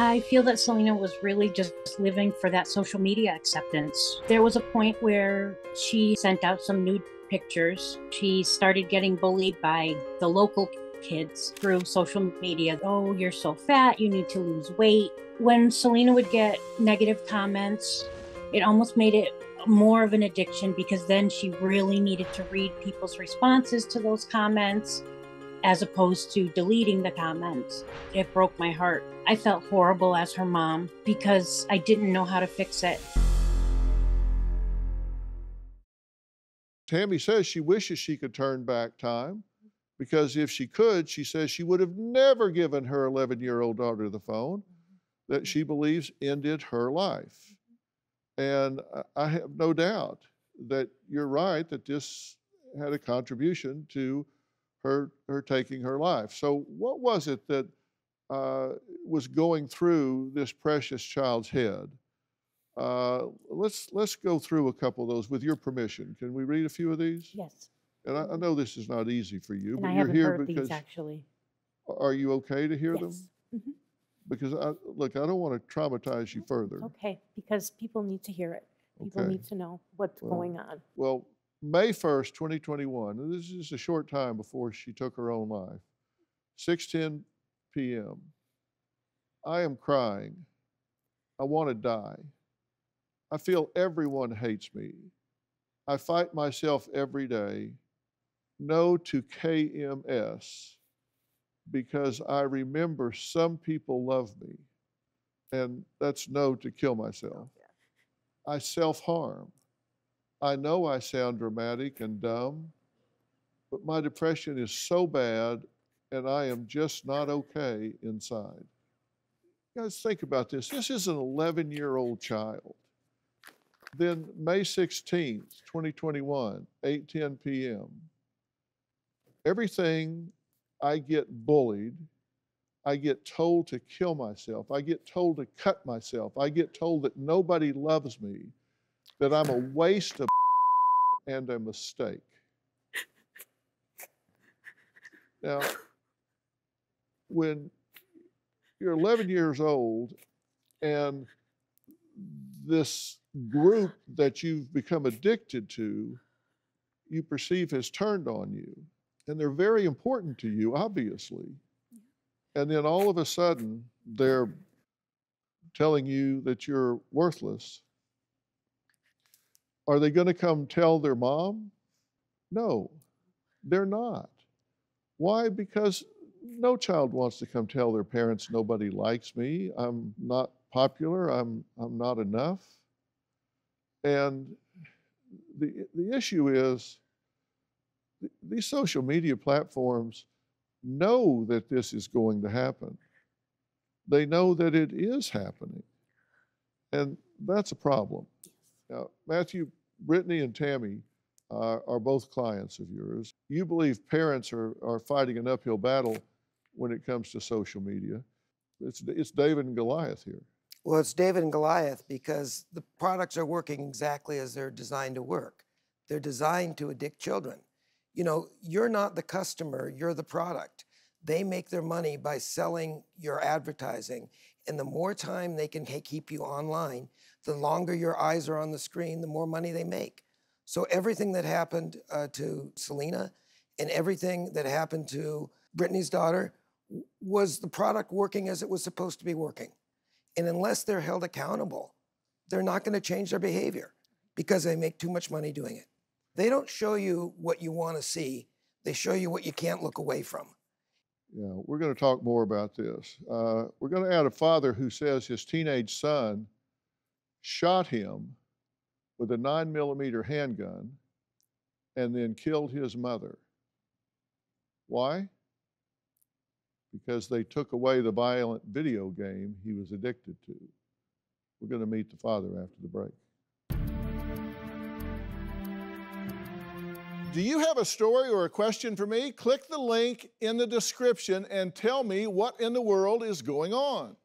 I feel that Selena was really just living for that social media acceptance. There was a point where she sent out some nude pictures. She started getting bullied by the local kids through social media. Oh, you're so fat, you need to lose weight. When Selena would get negative comments, it almost made it more of an addiction because then she really needed to read people's responses to those comments as opposed to deleting the comments. It broke my heart. I felt horrible as her mom because I didn't know how to fix it. Tammy says she wishes she could turn back time because if she could, she says she would have never given her 11 year old daughter the phone that she believes ended her life. And I have no doubt that you're right that this had a contribution to her, her taking her life. So, what was it that uh, was going through this precious child's head? Uh, let's let's go through a couple of those with your permission. Can we read a few of these? Yes. And I, I know this is not easy for you, And but I you're here because these actually. are you okay to hear them? Yes. Mhm. Because I look, I don't want to traumatize you further. Okay, because people need to hear it. People Okay. need to know what's Well, going on. Well, May 1st, 2021, this is a short time before she took her own life, 6:10 p.m. I am crying. I want to die. I feel everyone hates me. I fight myself every day. No to KMS because I remember some people love me. And that's no to kill myself. Oh, I self harm. I know I sound dramatic and dumb, but my depression is so bad and I am just not okay inside. Guys, think about this. This is an 11 year old child. Then May 16th, 2021, 8:10 p.m. Everything I get bullied, I get told to kill myself. I get told to cut myself. I get told that nobody loves me, that I'm a waste of and a mistake. Now, when you're 11 years old and this group that you've become addicted to, you perceive has turned on you, and they're very important to you, obviously. And then all of a sudden, they're telling you that you're worthless. Are they going to come tell their mom? No, they're not. Why? Because no child wants to come tell their parents nobody likes me. I'm not popular. I'm I'm not enough. And the the issue is th- these social media platforms know that this is going to happen. They know that it is happening. And that's a problem. Now, Matthew, Brittney, and Tammy uh, are both clients of yours. You believe parents are, are fighting an uphill battle when it comes to social media. It's, it's David and Goliath here. Well, it's David and Goliath because the products are working exactly as they're designed to work. They're designed to addict children. You know, you're not the customer, you're the product. They make their money by selling your advertising. And the more time they can keep you online, the longer your eyes are on the screen, the more money they make. So everything that happened uh, to Selena and everything that happened to Brittney's daughter was the product working as it was supposed to be working. And unless they're held accountable, they're not going to change their behavior because they make too much money doing it. They don't show you what you want to see, they show you what you can't look away from. Yeah, we're going to talk more about this. Uh, we're going to add a father who says his teenage son shot him with a nine millimeter handgun and then killed his mother. Why? Because they took away the violent video game he was addicted to. We're going to meet the father after the break. Do you have a story or a question for me? Click the link in the description and tell me what in the world is going on.